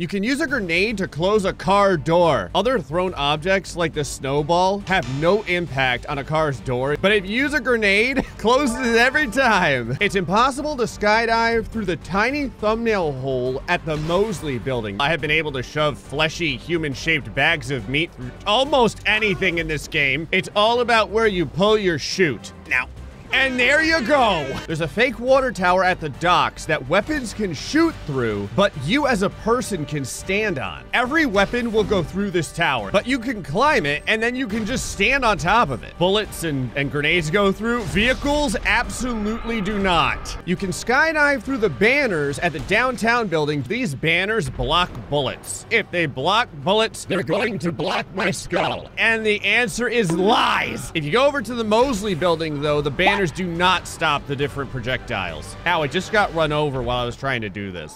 You can use a grenade to close a car door. Other thrown objects like the snowball have no impact on a car's door, but if you use a grenade, closes it every time. It's impossible to skydive through the tiny thumbnail hole at the Mosley building. I have been able to shove fleshy human-shaped bags of meat through almost anything in this game. It's all about where you pull your chute. Now, and there you go. There's a fake water tower at the docks that weapons can shoot through, but you as a person can stand on. Every weapon will go through this tower, but you can climb it and then you can just stand on top of it. Bullets and, and grenades go through. Vehicles absolutely do not. You can skydive through the banners at the downtown building. These banners block bullets. If they block bullets, They're going to block my skull. and the answer is lies. If you go over to the Mosley building, though, the do not stop the different projectiles. Ow, I just got run over while I was trying to do this.